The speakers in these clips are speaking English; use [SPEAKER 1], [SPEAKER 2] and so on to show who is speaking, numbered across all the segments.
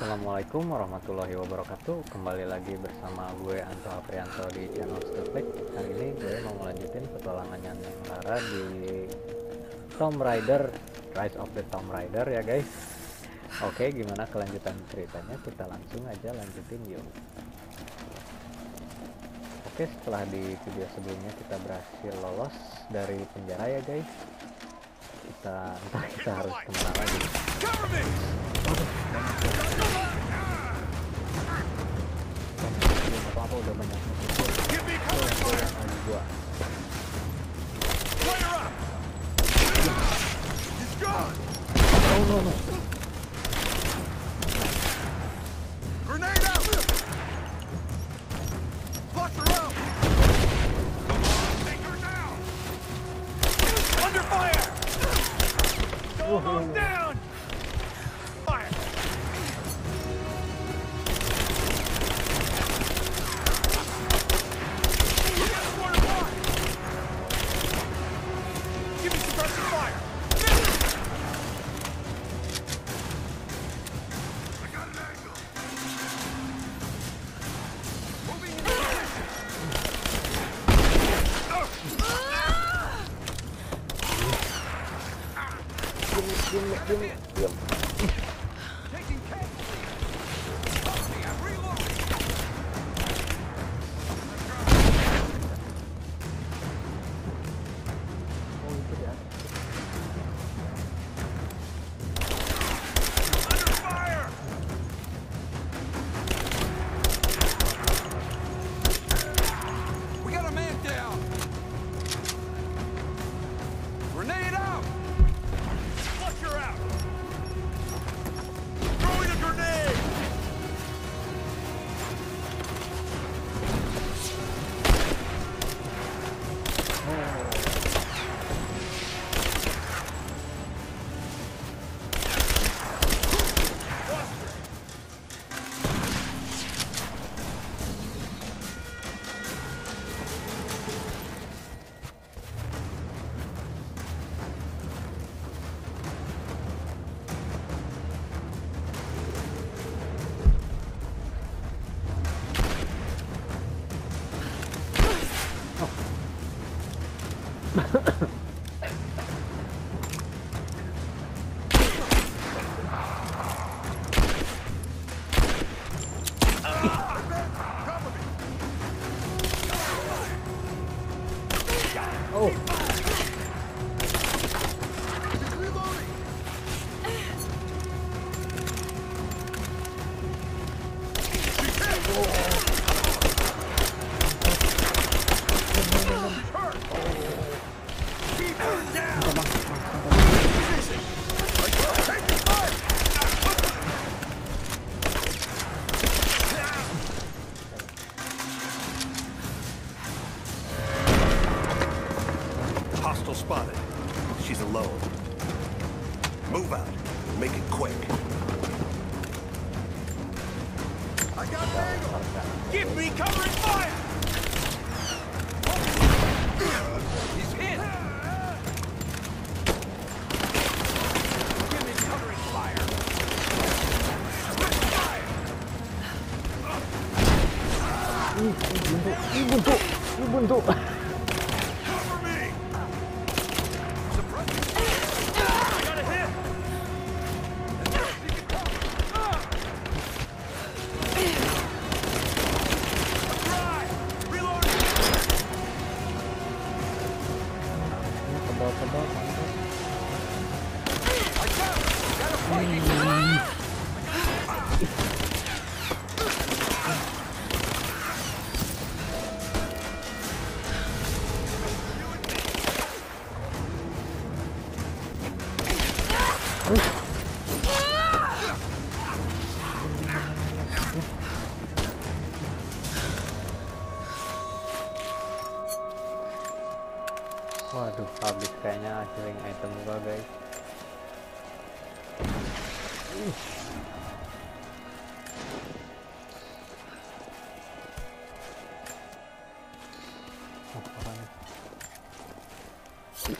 [SPEAKER 1] Assalamualaikum warahmatullahi wabarakatuh. Kembali lagi bersama gue Anto Aprianto di channel Stupik Hari ini gue mau ngelanjutin petualangannya Neng Lara di Tomb Raider Rise of the Tomb Raider ya guys. Oke gimana kelanjutan ceritanya? Kita langsung aja lanjutin yuk. Oke setelah di video sebelumnya kita berhasil lolos dari penjara ya guys. Kita entah kita harus ke mana lagi. udah banyak gua oh no no Lightning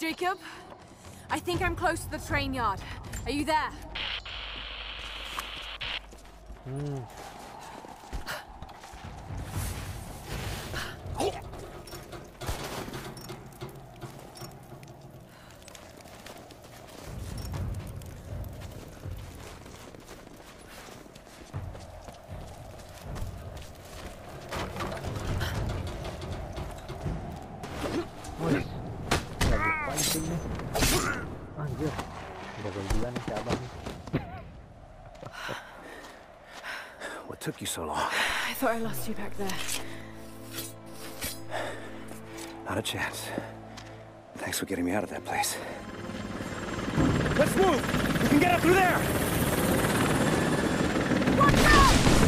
[SPEAKER 2] Jacob, I think I'm close to the train yard. Are you there?
[SPEAKER 1] hmm.
[SPEAKER 3] What took you so long?
[SPEAKER 2] I thought I lost you back there.
[SPEAKER 3] Not a chance. Thanks for getting me out of that place. Let's move! We can get up through there!
[SPEAKER 1] Ada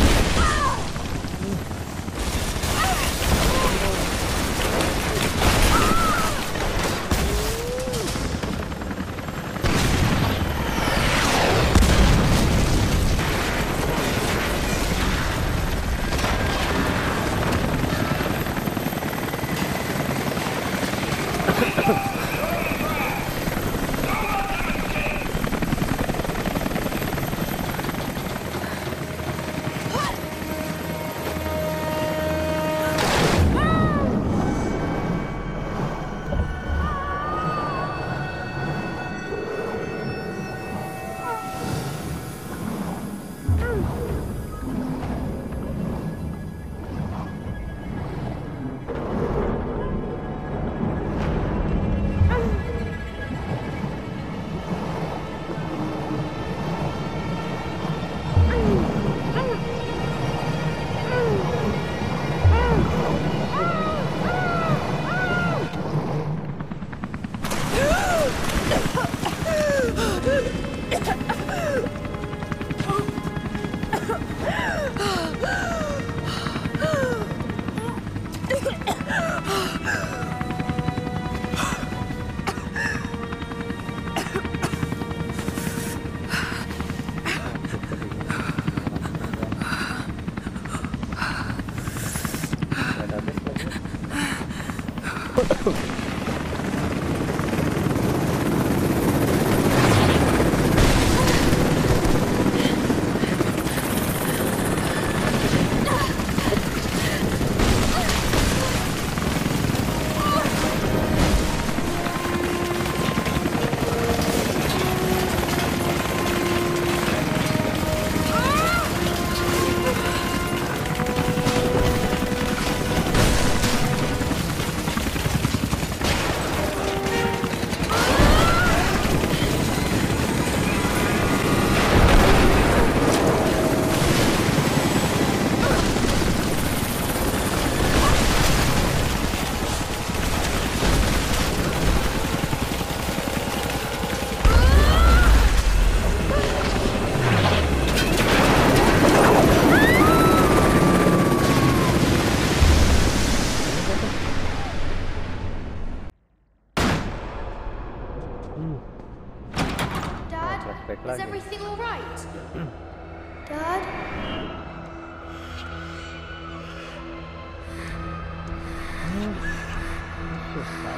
[SPEAKER 1] habis lagi. Hmm,
[SPEAKER 4] Dad,
[SPEAKER 1] flashback
[SPEAKER 4] is
[SPEAKER 1] lagi.
[SPEAKER 4] everything all right? Dad?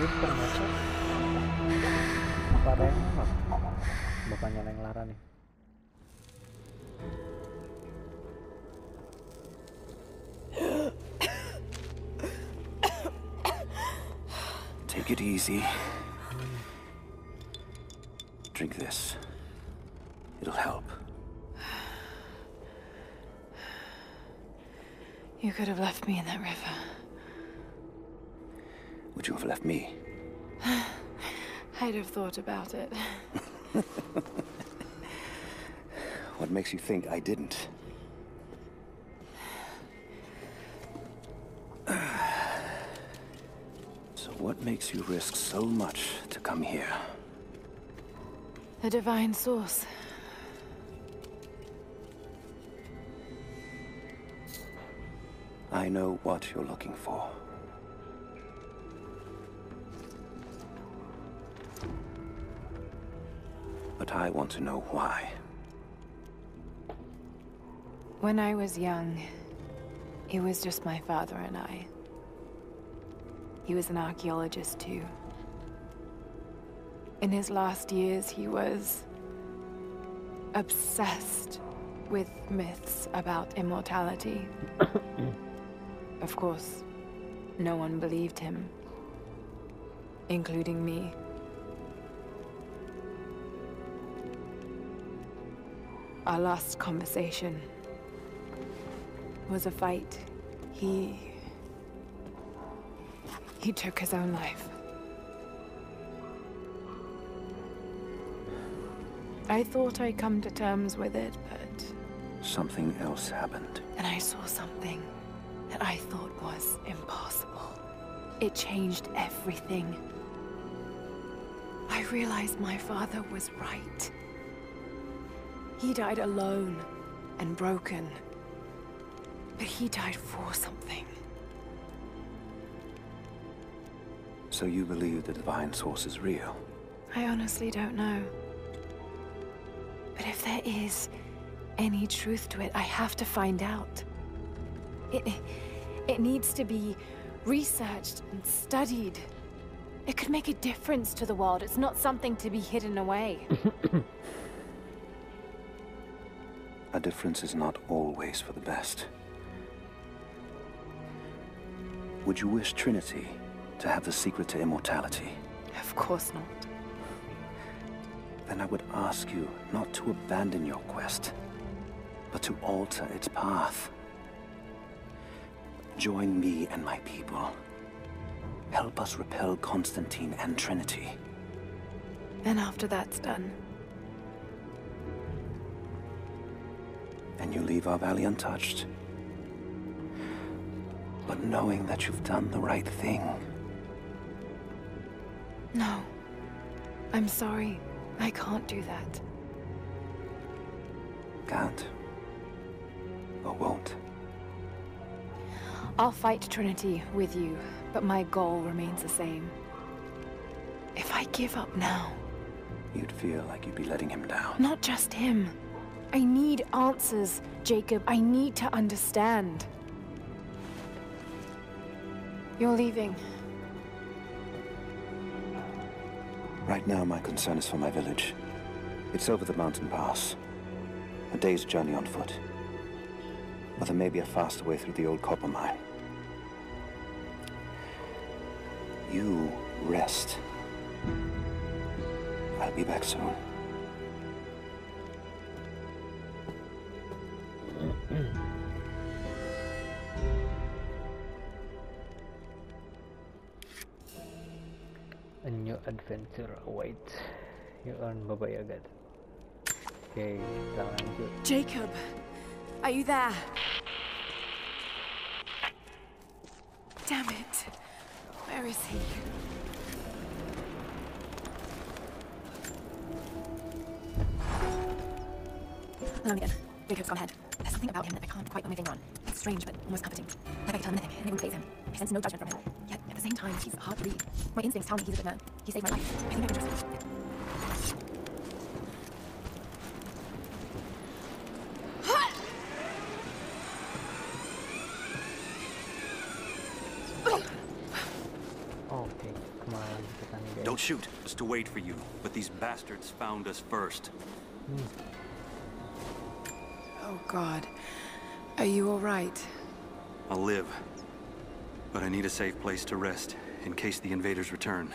[SPEAKER 1] Susah itu ternyata. Apa Renok? Bukannya Neng Lara nih.
[SPEAKER 3] Take it easy. Drink this. It'll help.
[SPEAKER 2] You could have left me in that river.
[SPEAKER 3] Would you have left me?
[SPEAKER 2] I'd have thought about it.
[SPEAKER 3] What makes you think I didn't? So what makes you risk so much to come here?
[SPEAKER 2] The divine source.
[SPEAKER 3] I know what you're looking for. But I want to know why.
[SPEAKER 2] When I was young, it was just my father and I. He was an archaeologist too. In his last years, he was obsessed with myths about immortality. of course, no one believed him, including me. Our last conversation was a fight. He. He took his own life. I thought I'd come to terms with it, but
[SPEAKER 3] Something else happened.
[SPEAKER 2] And I saw something that I thought was impossible. It changed everything. I realized my father was right. He died alone and broken. But he died for something.
[SPEAKER 3] So you believe the divine source is real?
[SPEAKER 2] I honestly don't know. But if there is any truth to it, I have to find out. It, it needs to be researched and studied. It could make a difference to the world. It's not something to be hidden away.
[SPEAKER 3] A difference is not always for the best. Would you wish Trinity to have the secret to immortality?
[SPEAKER 2] of course not.
[SPEAKER 3] Then I would ask you not to abandon your quest, but to alter its path. Join me and my people. Help us repel Constantine and Trinity.
[SPEAKER 2] And after that's done,
[SPEAKER 3] and you leave our valley untouched. But knowing that you've done the right thing,
[SPEAKER 2] no. I'm sorry. I can't do that.
[SPEAKER 3] can't or won't.
[SPEAKER 2] I'll fight Trinity with you, but my goal remains the same. If I give up now,
[SPEAKER 3] You'd feel like you'd be letting him down.
[SPEAKER 2] not just him. I need answers, Jacob. I need to understand. You're leaving.
[SPEAKER 3] Right now, my concern is for my village. It's over the mountain pass. A day's journey on foot. But there may be a faster way through the old copper mine. You rest. I'll be back soon.
[SPEAKER 1] A new adventure awaits you on Baba. Oke, kita lanjut.
[SPEAKER 5] Jacob, are you there? Damn it. Where is he?
[SPEAKER 2] Alone again. Jacob's gone ahead. There's something about him that I can't quite put my finger on. It's strange, but almost comforting. Like I can tell him anything, and it won't phase him. I sense no judgment from him. Yet, same time, he's hard to read. My instincts tell me he's a good man. He saved my life. I think I can trust him.
[SPEAKER 1] Oke, kemana lagi kita nih guys?
[SPEAKER 6] Don't shoot. Just to wait for you. But these bastards found us first. Hmm.
[SPEAKER 2] Oh, God. Are you all right?
[SPEAKER 6] I'll live. But I need a safe place to rest in case the invaders return.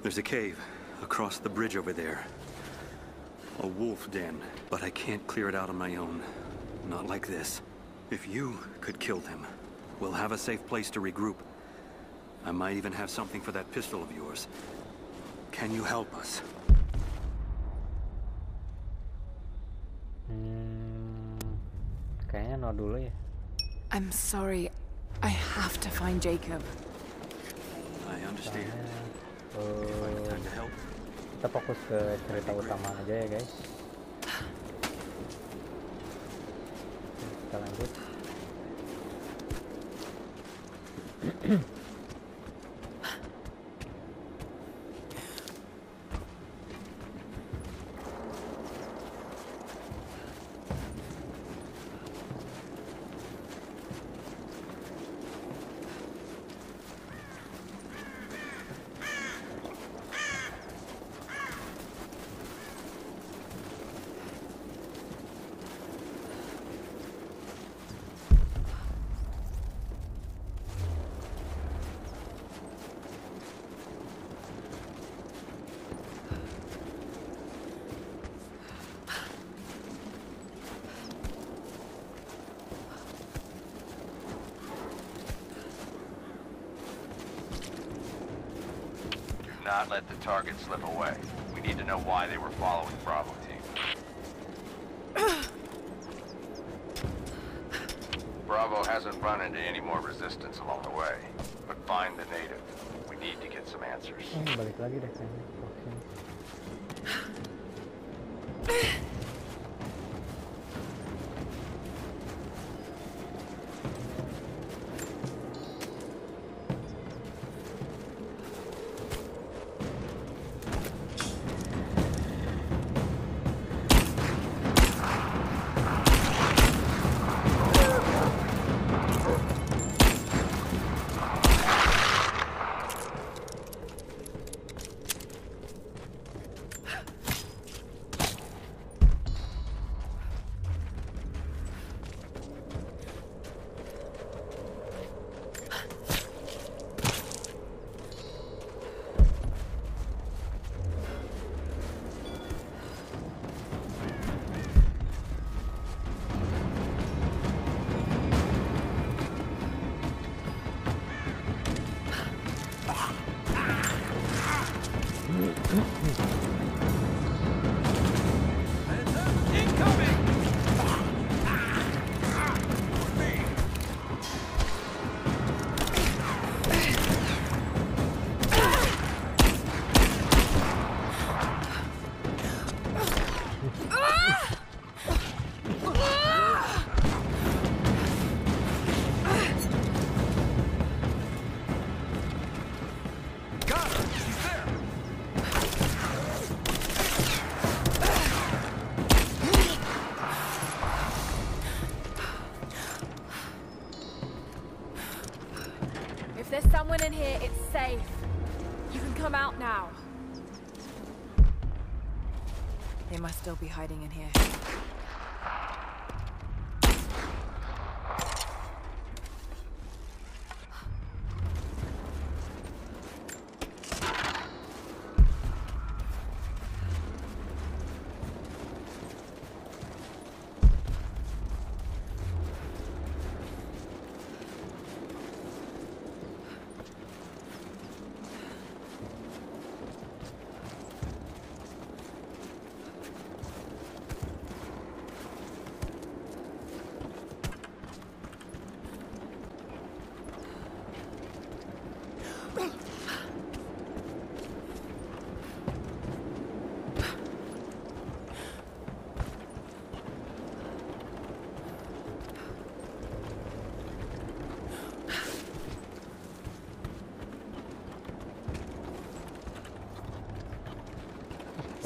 [SPEAKER 6] There's a cave across the bridge over there. A wolf den, but I can't clear it out on my own. Not like this. If you could kill them, we'll have a safe place to regroup. I might even have something for that pistol of yours. Can you help us?
[SPEAKER 1] Hmm, kayaknya no dulu ya.
[SPEAKER 2] I'm sorry. I have to find Jacob.
[SPEAKER 6] I understand.
[SPEAKER 1] Soalnya,
[SPEAKER 6] If I have time to help, uh,
[SPEAKER 1] kita fokus ke cerita utama aja ya guys. Kita lanjut.
[SPEAKER 7] Not let the target slip away. We need to know why they were following Bravo team. Bravo hasn't run into any more resistance along the way. But find the native. We need to get some answers.
[SPEAKER 5] Still be hiding in here.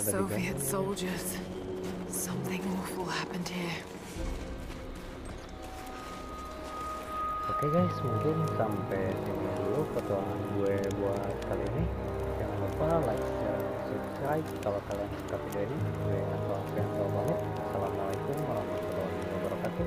[SPEAKER 2] Soviet soldiers. Something awful happened here.
[SPEAKER 1] Oke guys, mungkin sampai sini dulu petualangan gue buat kali ini. Jangan lupa like, share, dan subscribe kalau kalian suka video ini. Gue Anto Aprianto pamit. Assalamualaikum warahmatullahi wabarakatuh.